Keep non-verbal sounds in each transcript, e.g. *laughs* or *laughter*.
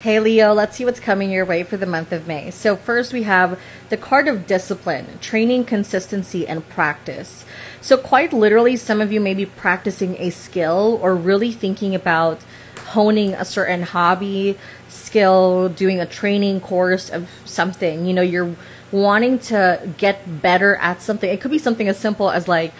Hey Leo, let's see what's coming your way for the month of May. So, first we have the card of discipline, training, consistency, and practice. So, quite literally, some of you may be practicing a skill or really thinking about honing a certain hobby, skill, doing a training course of something. You know, you're wanting to get better at something. It could be something as simple as like,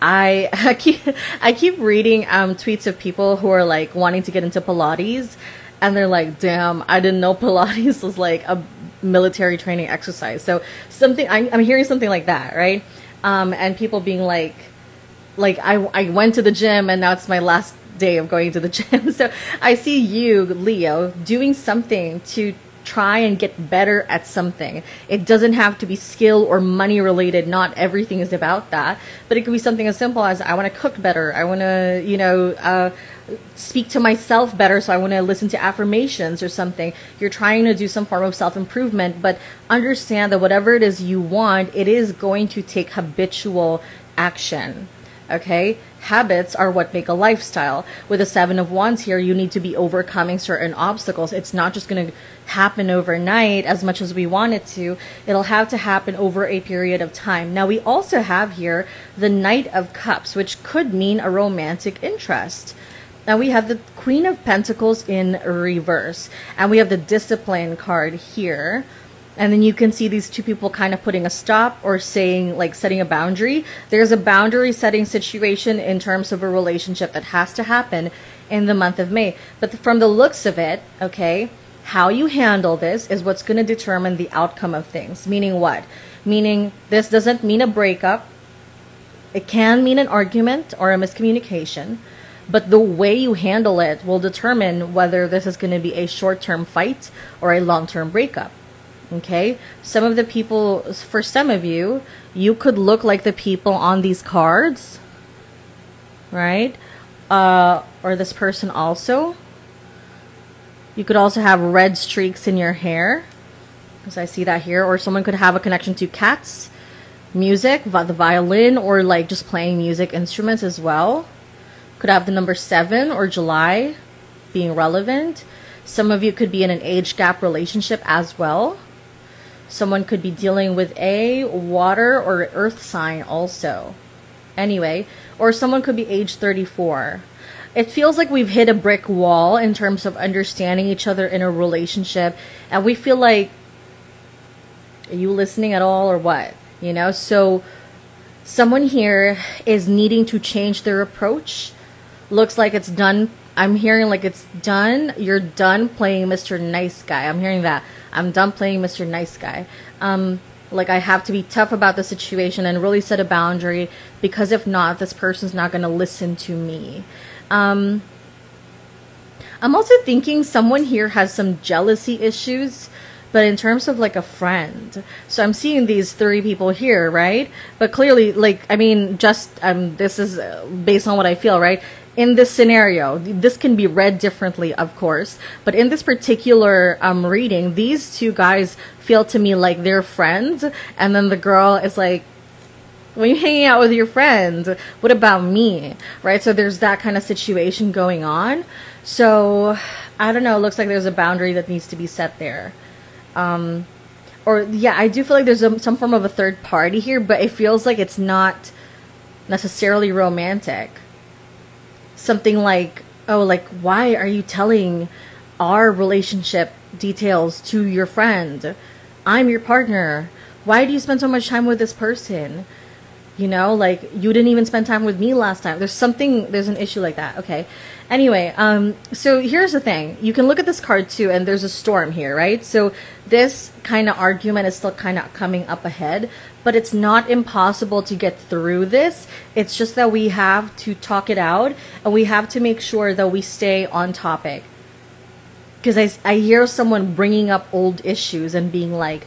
I, *laughs* I keep I keep reading um, tweets of people who are like wanting to get into Pilates and they're like, damn, I didn't know Pilates was like a military training exercise. So something, I'm, I'm hearing something like that, right? Um, and people being like, like I, I went to the gym and now it's my last day of going to the *laughs* gym. So I see you, Leo, doing something to try and get better at something. It doesn't have to be skill or money related. Not everything is about that, but it could be something as simple as I want to cook better. I want to, you know, uh, speak to myself better. So I want to listen to affirmations or something. You're trying to do some form of self improvement, but understand that whatever it is you want, it is going to take habitual action. Okay? Habits are what make a lifestyle. With a seven of wands here, you need to be overcoming certain obstacles. It's not just going to happen overnight as much as we want it to. It'll have to happen over a period of time. Now, we also have here the Knight of Cups, which could mean a romantic interest. Now we have the Queen of Pentacles in reverse, and we have the Discipline card here. And then you can see these two people kind of putting a stop or saying, like, setting a boundary. There's a boundary setting situation in terms of a relationship that has to happen in the month of May. But from the looks of it, okay, how you handle this is what's going to determine the outcome of things. Meaning what? Meaning this doesn't mean a breakup. It can mean an argument or a miscommunication. But the way you handle it will determine whether this is going to be a short term fight or a long term breakup. Okay? Some of the people, for some of you, you could look like the people on these cards, right? Uh, or this person also. You could also have red streaks in your hair, because I see that here. Or someone could have a connection to cats, music, the violin, or like just playing music instruments as well. Could have the number seven or July being relevant. Some of you could be in an age gap relationship as well. Someone could be dealing with a water or earth sign also. Anyway, or someone could be age 34. It feels like we've hit a brick wall in terms of understanding each other in a relationship, and we feel like, are you listening at all or what? You know, so someone here is needing to change their approach. Looks like it's done. I'm hearing like it's done. You're done playing Mr. Nice Guy. I'm hearing that. I'm done playing Mr. Nice Guy. Um, like I have to be tough about the situation and really set a boundary because if not, this person's not going to listen to me. Um, I'm also thinking someone here has some jealousy issues, but in terms of like a friend. So I'm seeing these three people here, right? But clearly, like, I mean, just, um, this is based on what I feel, right? in this scenario, this can be read differently, of course, but in this particular um, reading, these two guys feel to me like they're friends, and then the girl is like, when you're hanging out with your friends, what about me? Right? So there's that kind of situation going on. So I don't know, it looks like there's a boundary that needs to be set there. Um, or yeah, I do feel like there's a, some form of a third party here, but it feels like it's not necessarily romantic something like, oh, like, why are you telling our relationship details to your friend? I'm your partner. Why do you spend so much time with this person? You know, like you didn't even spend time with me last time. There's something, there's an issue like that. Okay. Anyway, um, so here's the thing. You can look at this card too, and there's a storm here, right? So this kind of argument is still kind of coming up ahead, but it's not impossible to get through this. It's just that we have to talk it out, and we have to make sure that we stay on topic. Because I, I hear someone bringing up old issues and being like,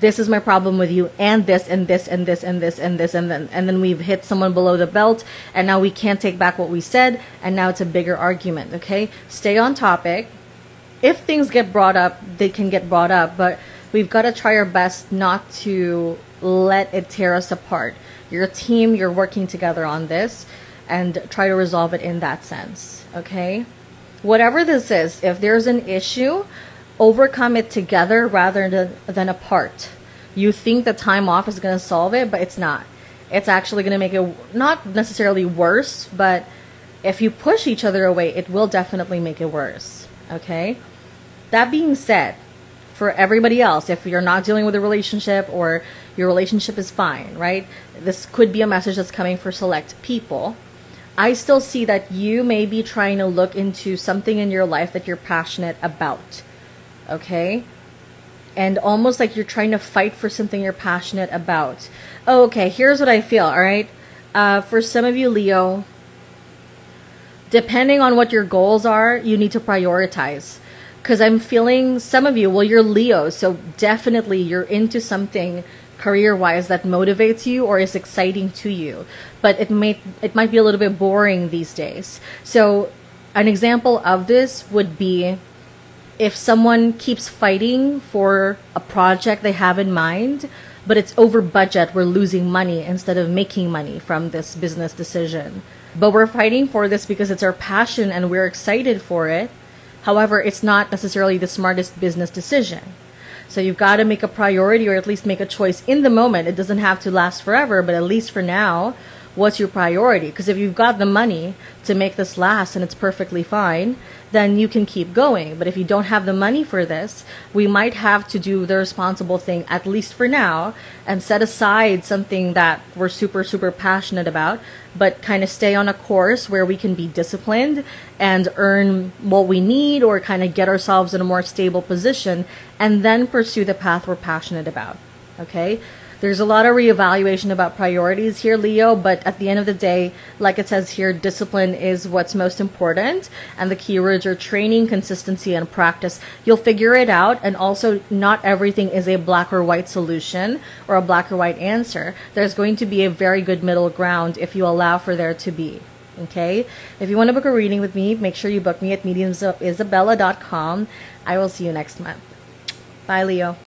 this is my problem with you and this and this and this and this and this and then and then we've hit someone below the belt and now we can't take back what we said and now it's a bigger argument okay? Stay on topic. If things get brought up they can get brought up but we've got to try our best not to let it tear us apart. You're a team you're working together on this and try to resolve it in that sense okay? Whatever this is, if there's an issue, overcome it together rather than, than apart. You think the time off is going to solve it, but it's not. It's actually going to make it not necessarily worse, but if you push each other away, it will definitely make it worse. Okay? That being said, for everybody else, if you're not dealing with a relationship or your relationship is fine, right? This could be a message that's coming for select people. I still see that you may be trying to look into something in your life that you're passionate about. Okay? And almost like you're trying to fight for something you're passionate about. Oh, okay, here's what I feel, all right? Uh, for some of you, Leo, depending on what your goals are, you need to prioritize. Because I'm feeling some of you, well, you're Leo, so definitely you're into something career wise that motivates you or is exciting to you but it may it might be a little bit boring these days so an example of this would be if someone keeps fighting for a project they have in mind but it's over budget we're losing money instead of making money from this business decision. But we're fighting for this because it's our passion and we're excited for it. However it's not necessarily the smartest business decision. So you've got to make a priority or at least make a choice in the moment. It doesn't have to last forever, but at least for now, what's your priority? Because if you've got the money to make this last and it's perfectly fine, then you can keep going. But if you don't have the money for this, we might have to do the responsible thing, at least for now, and set aside something that we're super, super passionate about, but kind of stay on a course where we can be disciplined and earn what we need or kind of get ourselves in a more stable position and then pursue the path we're passionate about. Okay? There's a lot of reevaluation about priorities here, Leo, but at the end of the day, like it says here, discipline is what's most important. And the keywords are training, consistency, and practice. You'll figure it out. And also, not everything is a black or white solution or a black or white answer. There's going to be a very good middle ground if you allow for there to be. Okay? If you want to book a reading with me, make sure you book me at mediumisabella.com. I will see you next month. Bye, Leo.